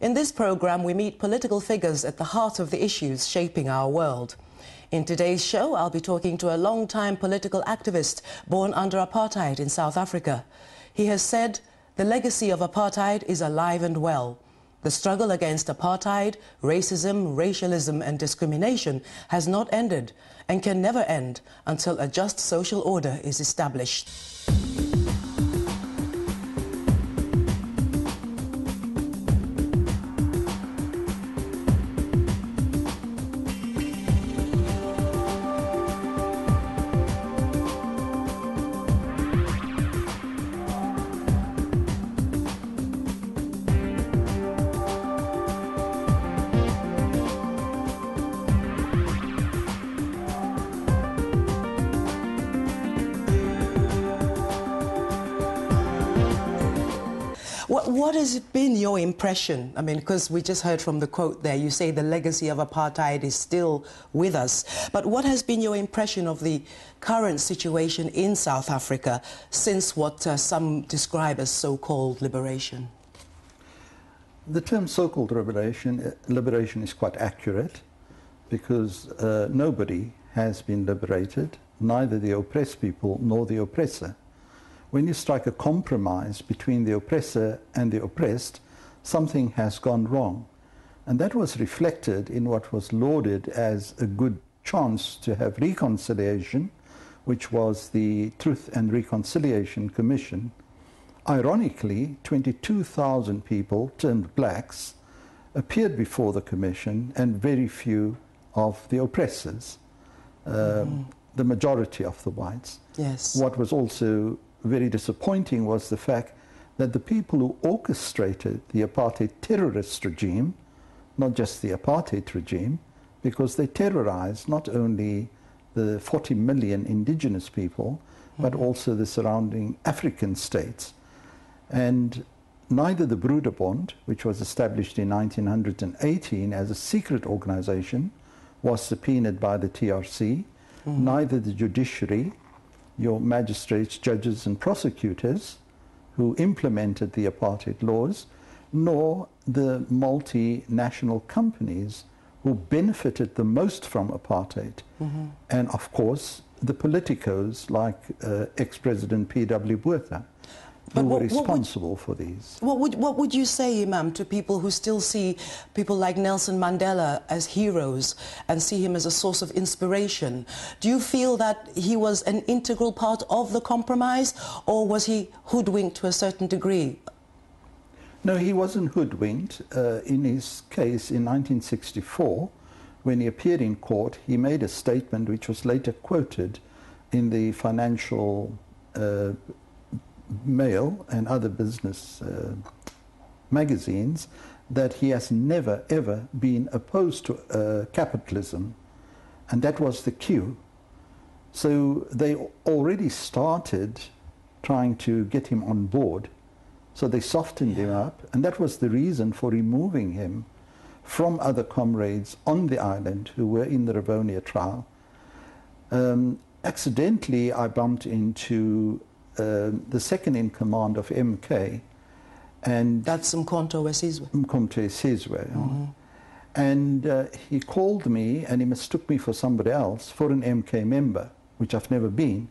In this program, we meet political figures at the heart of the issues shaping our world. In today's show, I'll be talking to a long-time political activist born under apartheid in South Africa. He has said, the legacy of apartheid is alive and well. The struggle against apartheid, racism, racialism and discrimination has not ended and can never end until a just social order is established. What, what has been your impression? I mean, because we just heard from the quote there, you say the legacy of apartheid is still with us. But what has been your impression of the current situation in South Africa since what uh, some describe as so-called liberation? The term so-called liberation, uh, liberation is quite accurate because uh, nobody has been liberated, neither the oppressed people nor the oppressor when you strike a compromise between the oppressor and the oppressed, something has gone wrong. And that was reflected in what was lauded as a good chance to have reconciliation, which was the Truth and Reconciliation Commission. Ironically, 22,000 people turned blacks appeared before the commission and very few of the oppressors, uh, mm. the majority of the whites. Yes. What was also very disappointing was the fact that the people who orchestrated the apartheid terrorist regime, not just the apartheid regime, because they terrorized not only the 40 million indigenous people, but mm-hmm. also the surrounding African states. And neither the Broederbond, which was established in 1918 as a secret organization, was subpoenaed by the TRC, mm-hmm. neither the judiciary, your magistrates, judges, and prosecutors who implemented the apartheid laws, nor the multinational companies who benefited the most from apartheid. Mm-hmm. And of course, the politicos like uh, ex President P.W. Botha who what, were responsible would, for these. What would, what would you say, Imam, to people who still see people like Nelson Mandela as heroes and see him as a source of inspiration? Do you feel that he was an integral part of the compromise or was he hoodwinked to a certain degree? No, he wasn't hoodwinked. Uh, in his case in 1964, when he appeared in court, he made a statement which was later quoted in the financial uh, Mail and other business uh, magazines that he has never ever been opposed to uh, capitalism, and that was the cue. So they already started trying to get him on board. So they softened yeah. him up, and that was the reason for removing him from other comrades on the island who were in the Rivonia trial. Um, accidentally, I bumped into the second in command of MK. And That's Umkhonto Wesizwe. Umkhonto Wesizwe. Mm-hmm. And uh, he called me and he mistook me for somebody else, for an MK member, which I've never been.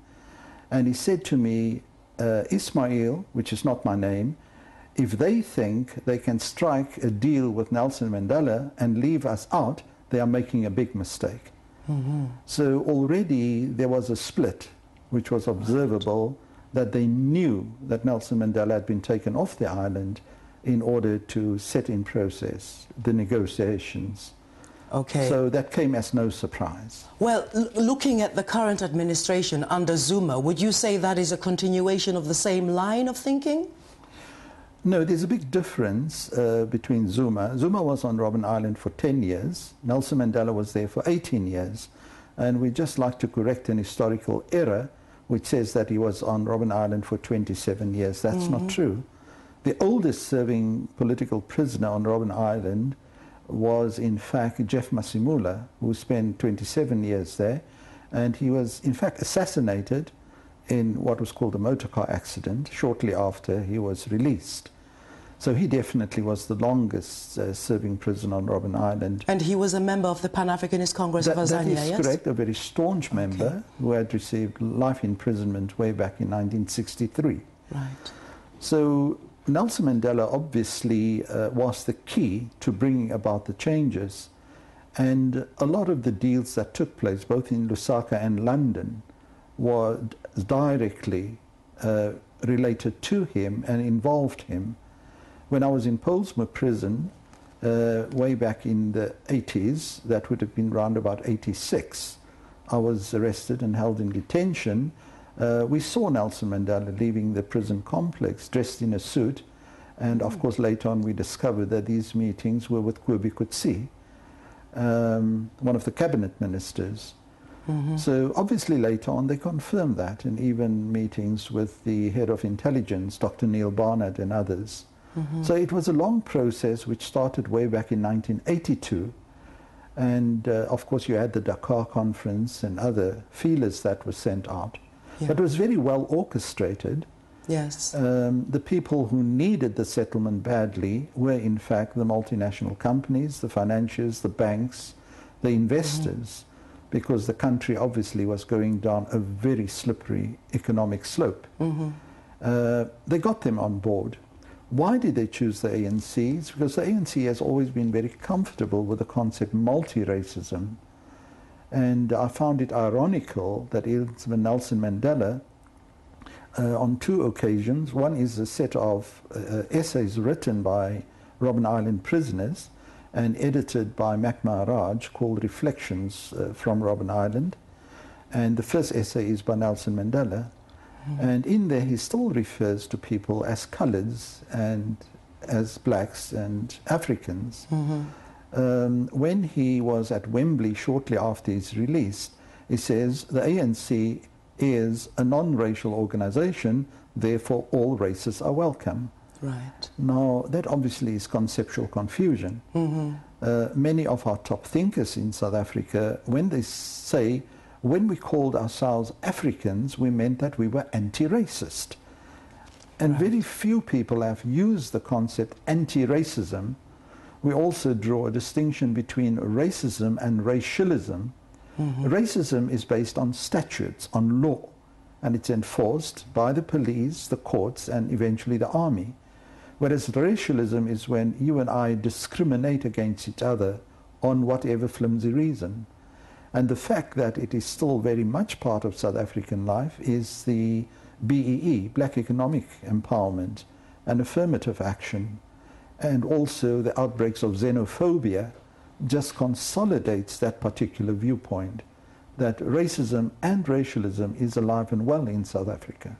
And he said to me, uh, Ismail, which is not my name, if they think they can strike a deal with Nelson Mandela and leave us out, they are making a big mistake. Mm-hmm. So already there was a split, which was observable that they knew that Nelson Mandela had been taken off the island in order to set in process the negotiations. Okay. So that came as no surprise. Well, looking at the current administration under Zuma, would you say that is a continuation of the same line of thinking? No, there's a big difference uh, between Zuma. Zuma was on Robben Island for 10 years. Nelson Mandela was there for 18 years. And we just like to correct an historical error which says that he was on Robben Island for 27 years. That's mm-hmm. not true. The oldest serving political prisoner on Robben Island was, in fact, Jeff Masemola, who spent 27 years there. And he was, in fact, assassinated in what was called a motor car accident shortly after he was released. So he definitely was the longest uh, serving prisoner on Robben Island. And he was a member of the Pan Africanist Congress that, of Azania, That is yes? correct, a very staunch member okay. who had received life imprisonment way back in 1963. Right. So Nelson Mandela obviously uh, was the key to bringing about the changes. And a lot of the deals that took place, both in Lusaka and London, were directly uh, related to him and involved him when I was in Pollsmoor prison, uh, way back in the 80s, that would have been around about 86, I was arrested and held in detention. Uh, we saw Nelson Mandela leaving the prison complex dressed in a suit. And of course, later on, we discovered that these meetings were with Cobus Coetsee, um, one of the cabinet ministers. Mm-hmm. So obviously later on they confirmed that in even meetings with the head of intelligence, Dr. Neil Barnard and others. Mm-hmm. So it was a long process which started way back in 1982. And uh, of course, you had the Dakar conference and other feelers that were sent out. Yeah. But it was very well orchestrated. Yes. Um, the people who needed the settlement badly were, in fact, the multinational companies, the financiers, the banks, the investors, mm-hmm. because the country obviously was going down a very slippery economic slope. Mm-hmm. Uh, they got them on board. Why did they choose the ANC? It's because the ANC has always been very comfortable with the concept multi-racism. And I found it ironical that Nelson Mandela, uh, on two occasions, one is a set of uh, essays written by Robben Island prisoners and edited by Mac Maharaj called Reflections uh, from Robben Island. And the first essay is by Nelson Mandela. And in there, he still refers to people as coloreds and as blacks and Africans. Mm-hmm. Um, when he was at Wembley shortly after his release, he says the ANC is a non racial organization, therefore all races are welcome. Right. Now, that obviously is conceptual confusion. Mm-hmm. Uh, many of our top thinkers in South Africa, when they say when we called ourselves Africans, we meant that we were anti-racist. And right. very few people have used the concept anti-racism. We also draw a distinction between racism and racialism. Mm-hmm. Racism is based on statutes, on law, and it's enforced by the police, the courts, and eventually the army. Whereas racialism is when you and I discriminate against each other on whatever flimsy reason. And the fact that it is still very much part of South African life is the BEE, Black Economic Empowerment, and affirmative action, and also the outbreaks of xenophobia just consolidates that particular viewpoint that racism and racialism is alive and well in South Africa.